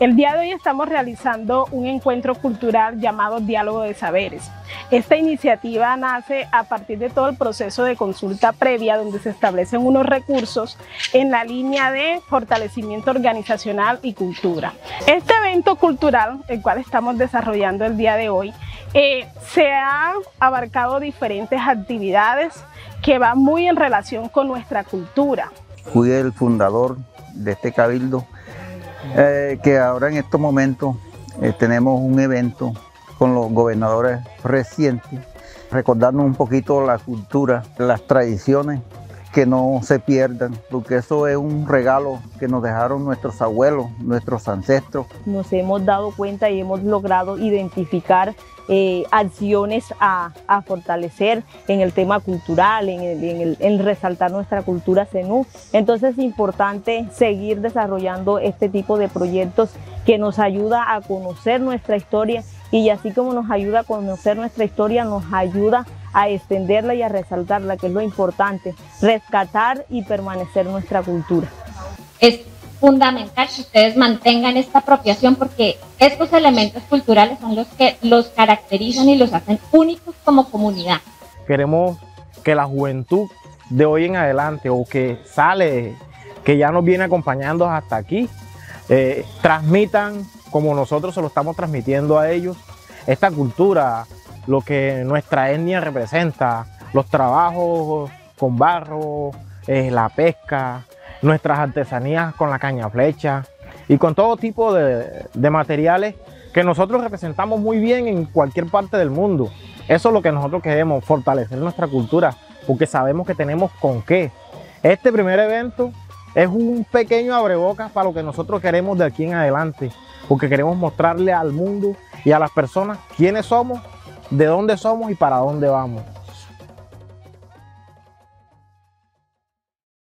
El día de hoy estamos realizando un encuentro cultural llamado Diálogo de Saberes. Esta iniciativa nace a partir de todo el proceso de consulta previa donde se establecen unos recursos en la línea de fortalecimiento organizacional y cultura. Este evento cultural, el cual estamos desarrollando el día de hoy, eh, se han abarcado diferentes actividades que van muy en relación con nuestra cultura. Fui el fundador de este cabildo eh, que ahora en estos momentos eh, tenemos un evento con los gobernadores recientes, recordarnos un poquito la cultura, las tradiciones, que no se pierdan, porque eso es un regalo que nos dejaron nuestros abuelos, nuestros ancestros. Nos hemos dado cuenta y hemos logrado identificar eh, acciones a, fortalecer en el tema cultural, en, el, resaltar nuestra cultura cenú. Entonces es importante seguir desarrollando este tipo de proyectos que nos ayuda a conocer nuestra historia y así como nos ayuda a conocer nuestra historia, nos ayuda a extenderla y a resaltarla, que es lo importante, rescatar y permanecer nuestra cultura fundamental que ustedes mantengan esta apropiación porque estos elementos culturales son los que los caracterizan y los hacen únicos como comunidad. Queremos que la juventud de hoy en adelante o que sale, que ya nos viene acompañando hasta aquí, eh, transmitan como nosotros se lo estamos transmitiendo a ellos, esta cultura, lo que nuestra etnia representa, los trabajos con barro, eh, la pesca, nuestras artesanías con la caña flecha y con todo tipo de, materiales que nosotros representamos muy bien en cualquier parte del mundo. Eso es lo que nosotros queremos, fortalecer nuestra cultura, porque sabemos que tenemos con qué. Este primer evento es un pequeño abrebocas para lo que nosotros queremos de aquí en adelante, porque queremos mostrarle al mundo y a las personas quiénes somos, de dónde somos y para dónde vamos.